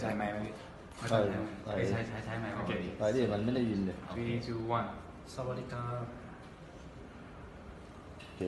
ใช้ไมไหมพี่ไม่ใช่ใช่ ใช่ใช้ใช้ไหมโอเค ไปดิมันไม่ได้ยินเลย three two one สวัสดีครับ โอเค